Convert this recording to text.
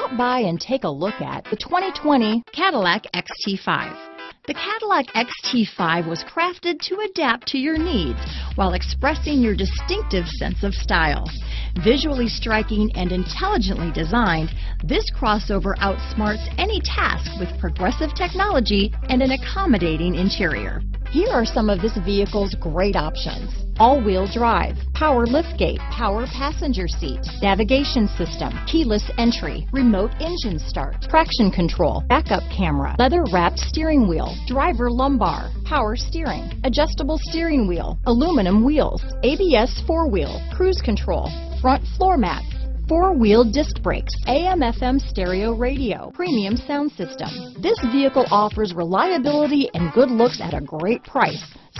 Stop by and take a look at the 2020 Cadillac XT5. The Cadillac XT5 was crafted to adapt to your needs while expressing your distinctive sense of style. Visually striking and intelligently designed, this crossover outsmarts any task with progressive technology and an accommodating interior. Here are some of this vehicle's great options. All-wheel drive, power liftgate, power passenger seat, navigation system, keyless entry, remote engine start, traction control, backup camera, leather wrapped steering wheel, driver lumbar, power steering, adjustable steering wheel, aluminum wheels, ABS four-wheel, cruise control, front floor mats, four-wheel disc brakes, AM-FM stereo radio, premium sound system. This vehicle offers reliability and good looks at a great price.